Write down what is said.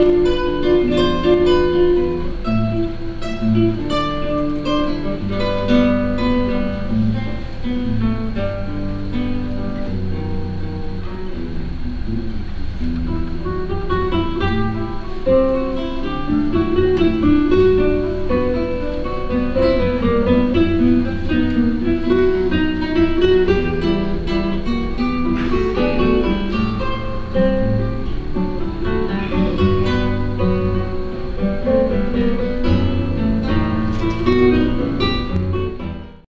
Música